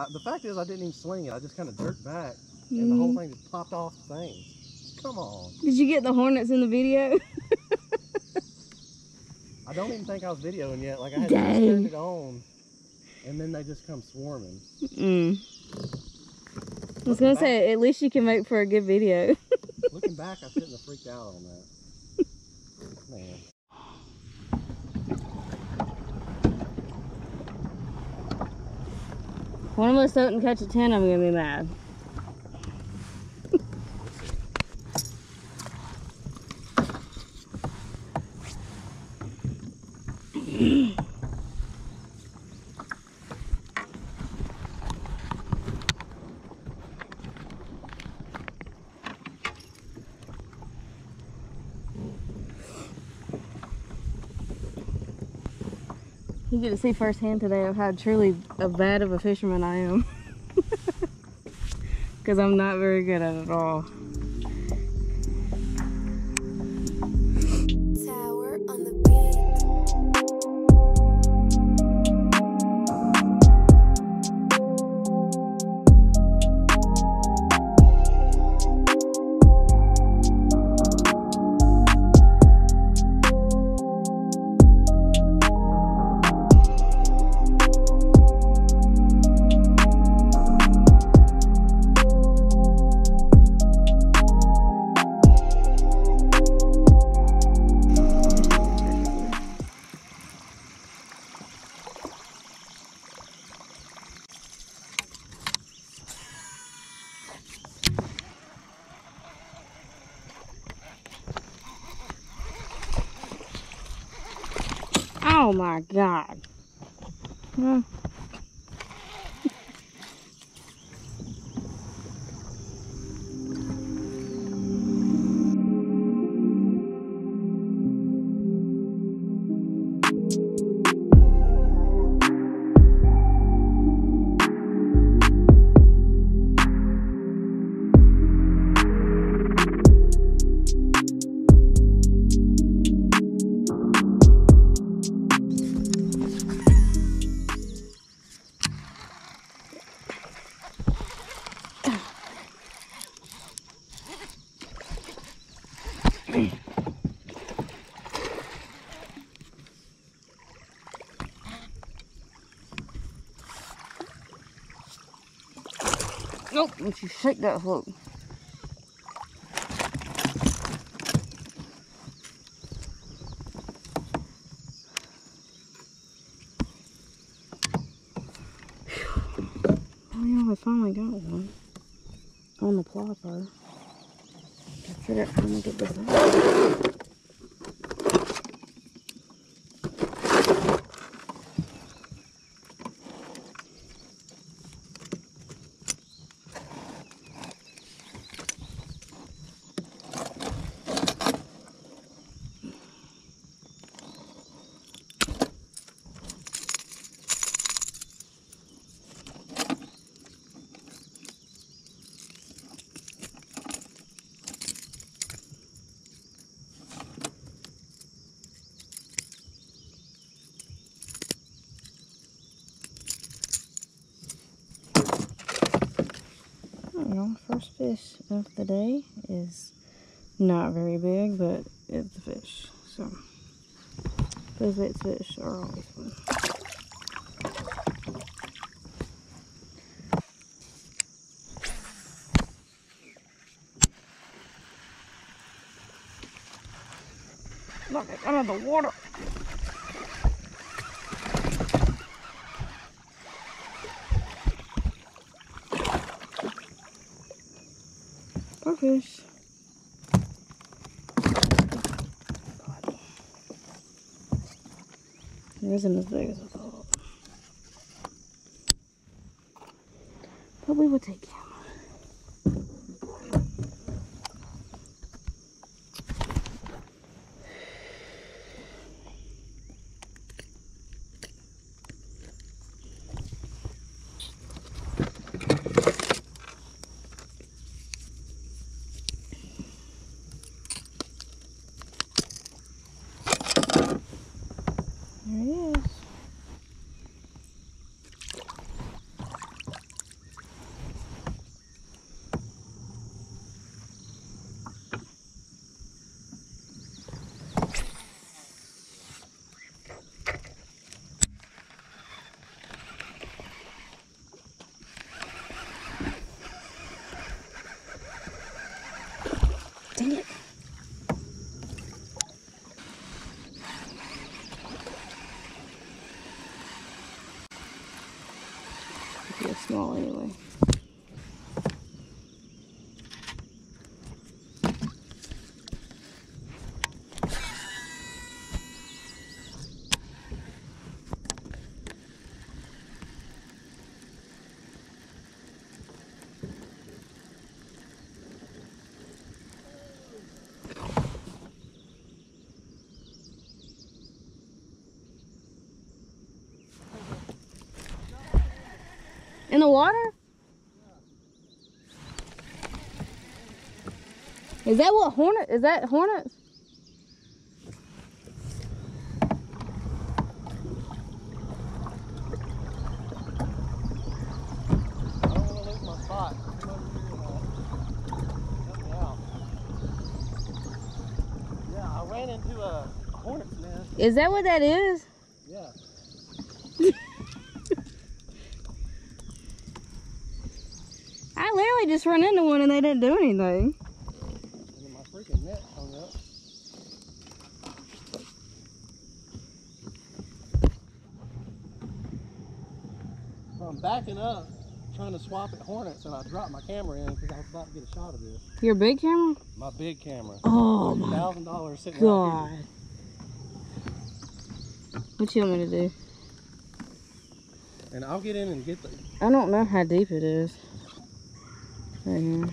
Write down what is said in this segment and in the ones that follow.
I, the fact is, I didn't even swing it. I just kind of jerked back, and the whole Mm. thing just popped off the thing. Come on. Did you get the hornets in the video? I don't even think I was videoing yet. Like I had just Dang. turned it on, and then they just come swarming. Mm. I was gonna say, at least you can make for a good video. Looking back, I shouldn't have freaked out on that. Man. One of us doesn't catch a 10, I'm gonna be mad. You get to see firsthand today of how truly a bad of a fisherman I am. Because I'm not very good at it at all. My god. Well, You shake that hook. Oh yeah, I finally got one. On the plopper. I figured I'm gonna get this out. Know, first fish of the day is not very big, but it's a fish. So, those bait fish are always fun. Look, I got out of the water. Fish. It isn't as big as I thought. But we will take him. Dang it. In the water? Is that what hornet? Is that hornets? Is that what to lose my spot. Come over here and uh, help me out. Yeah, I ran into a hornet's nest. Is that what that is? Yeah. I literally just ran into one and they didn't do anything. My freaking net hung up. So I'm backing up, trying to swap at hornets, and I dropped my camera in because I was about to get a shot of this. Your big camera? My big camera. Oh my thousand dollars sitting god. right What you want me to do? And I'll get in and get the. I don't know how deep it is. Right here.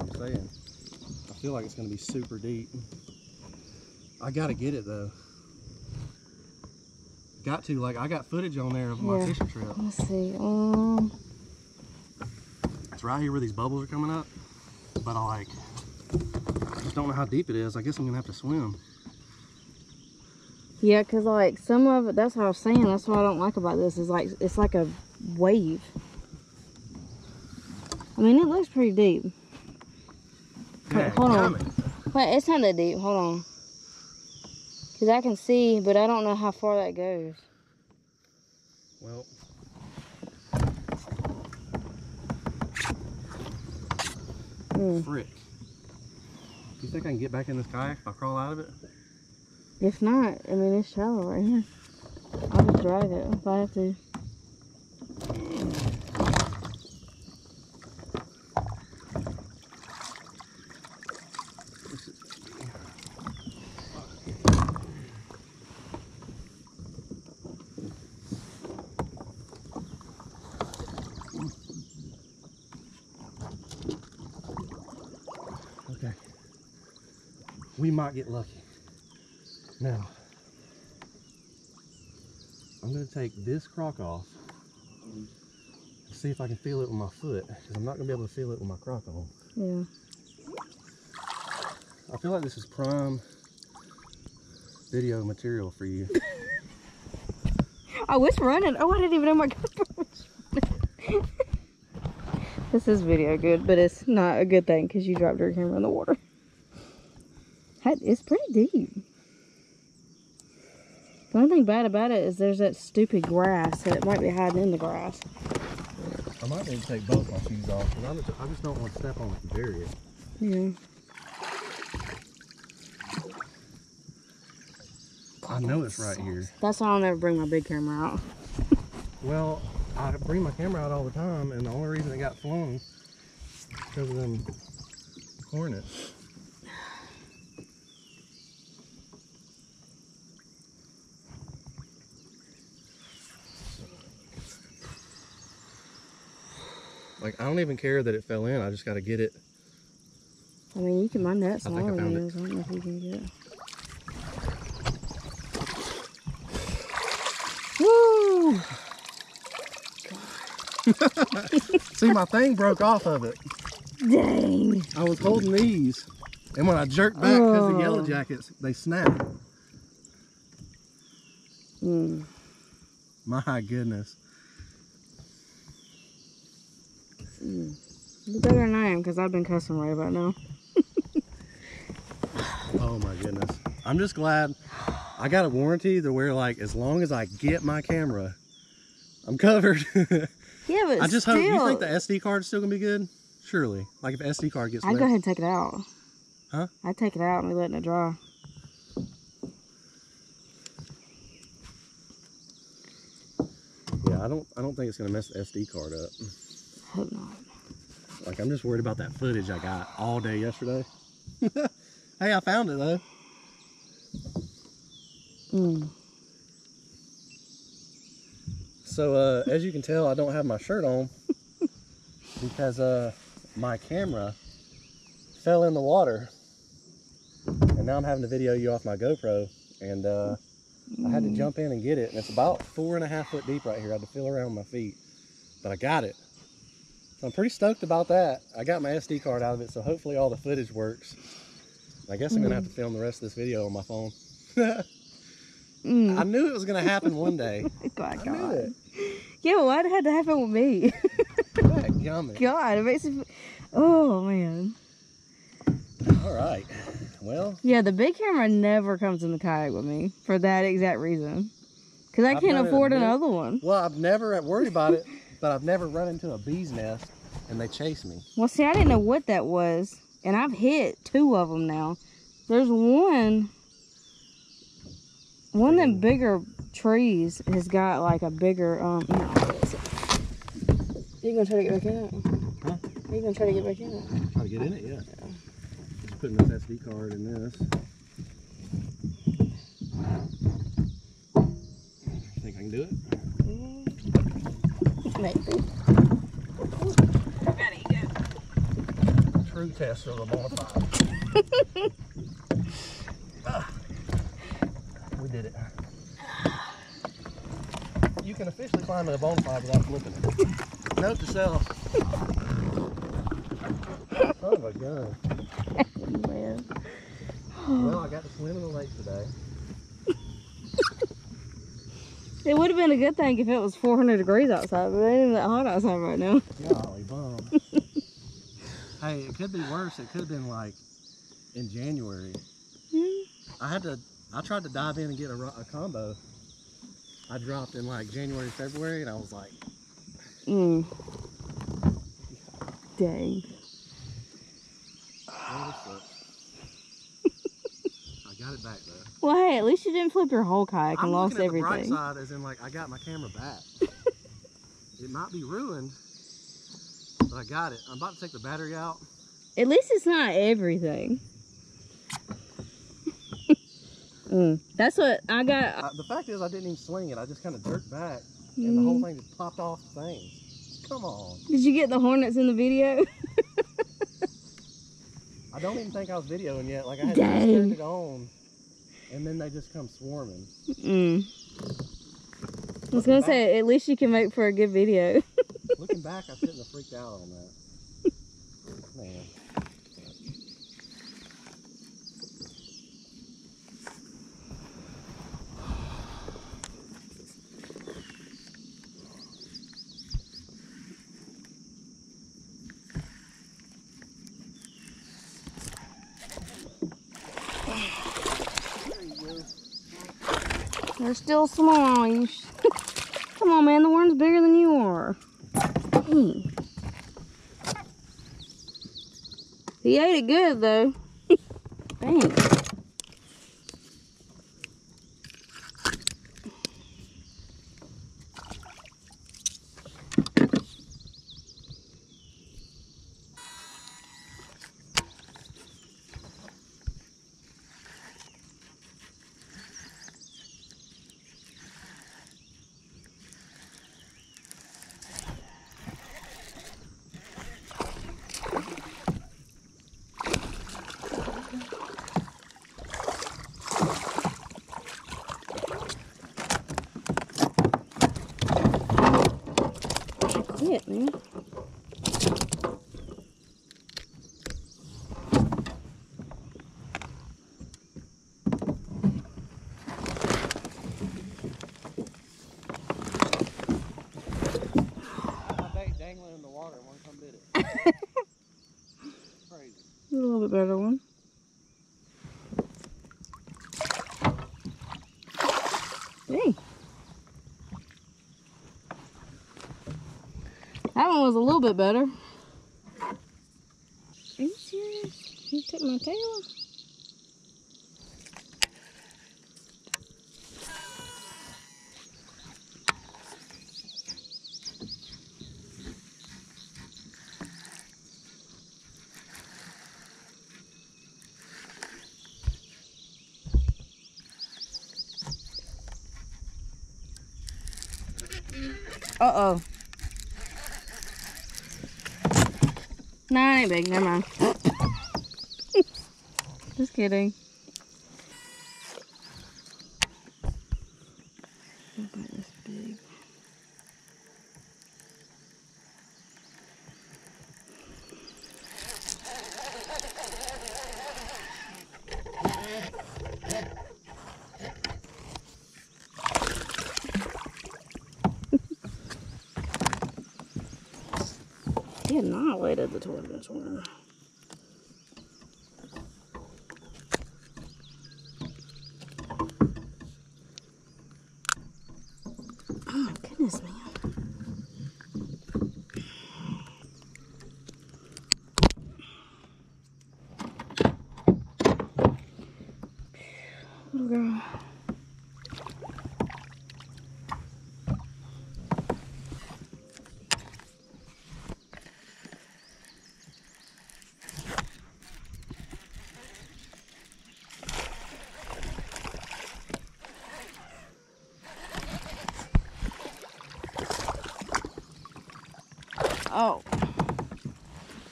I'm saying. I feel like it's gonna be super deep. I gotta get it though. Got to like I got footage on there of my Yeah. fishing trip. Let's see. Um, It's right here where these bubbles are coming up. But I like I just don't know how deep it is. I guess I'm gonna have to swim. yeah, cause like some of it. That's what I was saying. That's what I don't like about this. Is like it's like a wave. I mean, it looks pretty deep. Wait, hold on. Wait, it's not that deep. Hold on. Cause I can see, but I don't know how far that goes. Well. Hmm. Frick. Do you think I can get back in this kayak if I crawl out of it? If not, I mean it's shallow right here. I'll just drag it if I have to. Okay. We might get lucky. Now, I'm gonna take this crock off and see if I can feel it with my foot, because I'm not gonna be able to feel it with my crock on. Yeah. I feel like this is prime video material for you. I was running. Oh, I didn't even know my GoPro was this is video good, but it's not a good thing because you dropped your camera in the water. That- It's pretty deep. The only thing bad about it is there's that stupid grass that it might be hiding in the grass. I might need to take both my shoes off, because I just, I just don't want to step on it and bury it. Yeah. I know it's right here. That's why I'll never bring my big camera out. Well, I bring my camera out all the time, and the only reason it got flown because of them hornets. Like, I don't even care that it fell in. I just got to get it. I mean, you can mine that I think I smaller than this. I don't know if you can get it. Woo! See, my thing broke off of it. Dang. I was holding these, and when I jerked back because the yellow Oh. jackets, they snapped. Mm. My goodness. You're better than I am because I've been cussing right about now. Oh my goodness. I'm just glad I got a warranty to where like as long as I get my camera, I'm covered. Yeah, but I just still, hope you think the SD card's still gonna be good? Surely. Like if the SD card gets I'd go ahead and take it out. Huh? I'd take it out and be letting it dry. Yeah, I don't I don't think it's gonna mess the SD card up. Hope not. Like I'm just worried about that footage I got all day yesterday. hey, I found it though. Mm. So uh, as you can tell, I don't have my shirt on because uh, my camera fell in the water, and now I'm having to video you off my GoPro, and uh, I had to Mm. jump in and get it, and it's about four and a half foot deep right here. I had to feel around my feet, but I got it. I'm pretty stoked about that. I got my SD card out of it, so hopefully all the footage works. I guess I'm gonna have to film the rest of this video on my phone. Mm. I knew it was gonna happen one day. God, I knew God. it. Yeah, why'd it have to happen with me? That. God, it makes me. Oh man. All right. Well, Yeah, the big camera never comes in the kayak with me for that exact reason. Cause I I've can't done it a afford another one. well, I've never worried about it, but I've never run into a bee's nest and they chase me. Well, see, I didn't know what that was, and I've hit two of them now. There's one. One of them bigger trees has got like a bigger um. here, I'll fix it. You gonna try to get back in it? Huh? Are you gonna try to get back in it? Try to get in it, yeah. Just putting this SD card in this. Think I can do it? Maybe. True test of the bonafide. Ah. we did it. You can officially climb in a bonafide without flipping it. Note to self. Son of a gun. Man. Well, I got to swim in the lake today. It would have been a good thing if it was 400 degrees outside, but it ain't that hot outside right now. Golly bum. hey, it could be worse. It could have been like in January. I had to, I tried to dive in and get a, a combo. I dropped in like January, February, and I was like, Mm. Dang. I got it back though. Well, hey, at least you didn't flip your whole kayak and I'm lost looking at the everything. bright side as in like I got my camera back. it might be ruined, but I got it. I'm about to take the battery out. At least it's not everything. mm. That's what I got. Uh, the fact is, I didn't even sling it. I just kind of jerked back, and the whole Mm. thing just popped off the thing. Come on. Did you get the hornets in the video? I don't even think I was videoing yet. Like I had Dang. just turned it on, and then they just come swarming. mm. I was gonna say, at least you can make for a good video. Looking back, I shouldn't have freaked out on that. Man. They're still small. Come on, man. The worm's bigger than you are. Dang. He ate it good, though. That one was a little bit better. Are you serious? You took my tail? Uh-oh. Big. Never mind. Just kidding. He annihilated the tortoise worm. Oh Oh.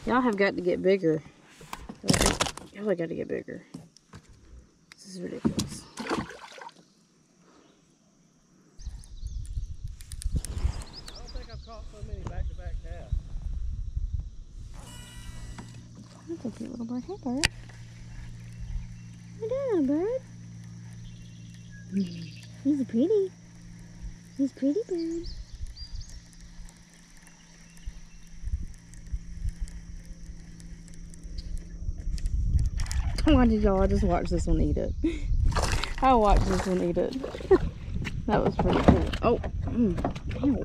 Y'all have got to get bigger. Y'all have got to get bigger. This is ridiculous. I don't think I've caught so many back-to-back calves. That's a cute little bird. Hey, bird. Hey, there, bird. He's a pretty. He's a pretty bird. Why did y'all I just watch this one eat it? I watched this one eat it. that was pretty cool. Oh, mm, ow.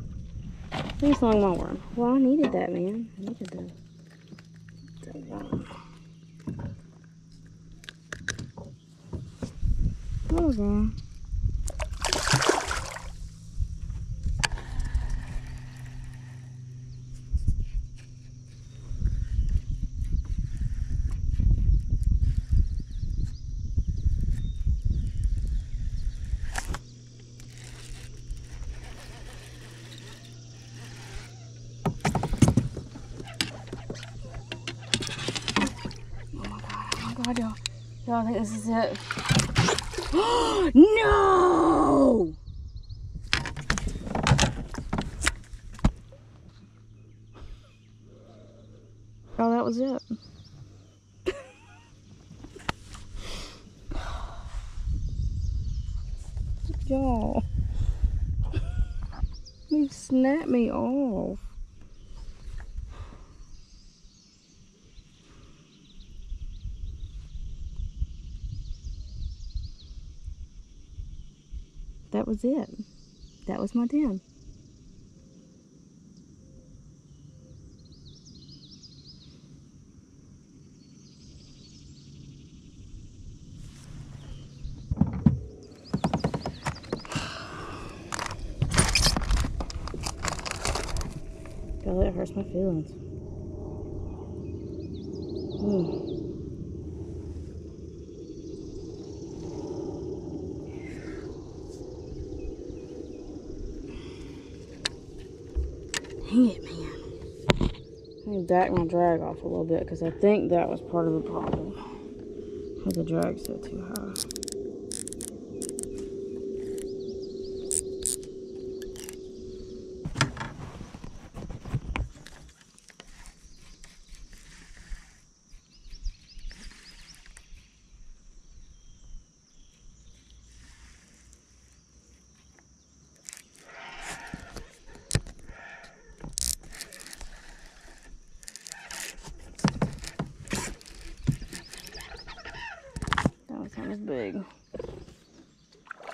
He's slung my worm. Well, I needed that, man. I needed. Oh, girl. Oh my god, y'all. Y'all think this is it? no! Oh, that was it. Y'all. You snapped me off. Was it. That was my den. God, that hurts my feelings. Mm. Dang it, man. I need to back my drag off a little bit because I think that was part of the problem. Had the drag set too high. That was not as big.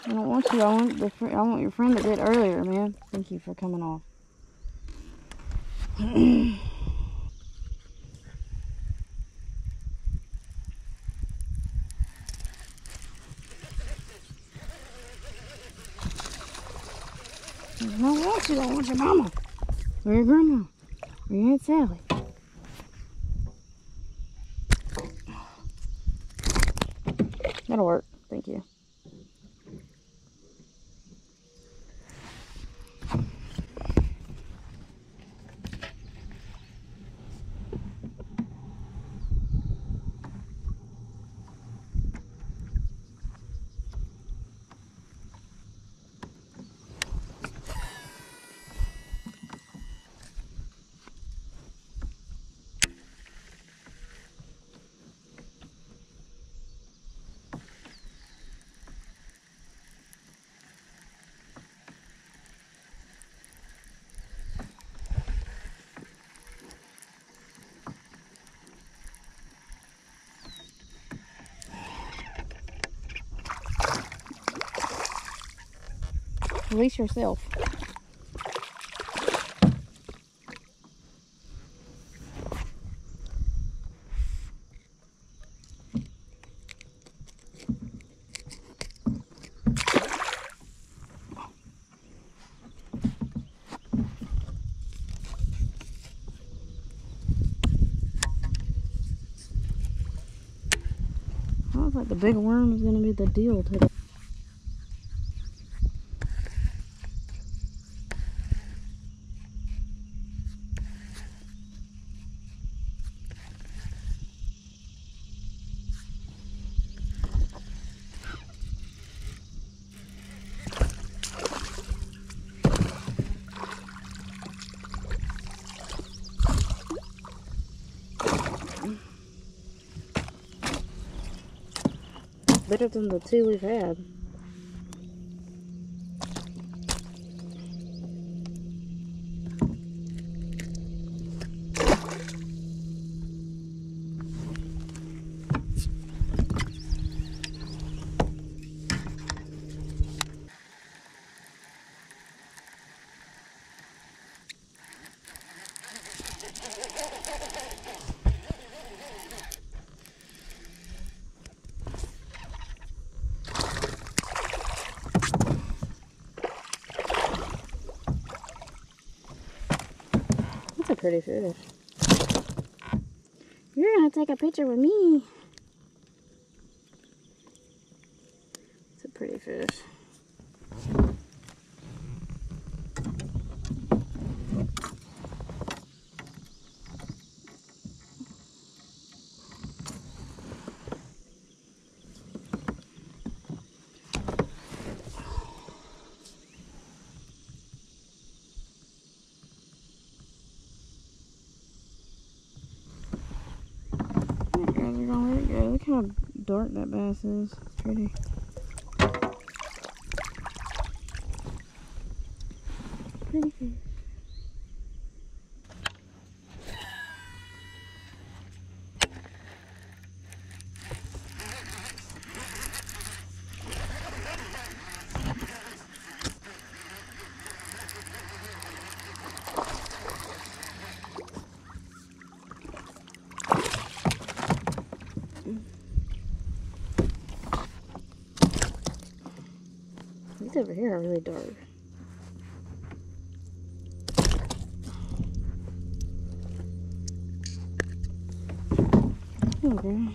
I don't want you. I want the I want your friend that did earlier, man. Thank you for coming off. I don't want you. I want your mama. Or your grandma. Or your Aunt Sally. That'll work. Thank you. Release yourself. Like the big worm is gonna be the deal today. Better than the two we've had. Pretty fish. You're gonna take a picture with me. It's a pretty fish. Alright guys, we're gonna let it go. Look how dark that bass is. It's pretty. Pretty fish. These over here are really dark. Okay.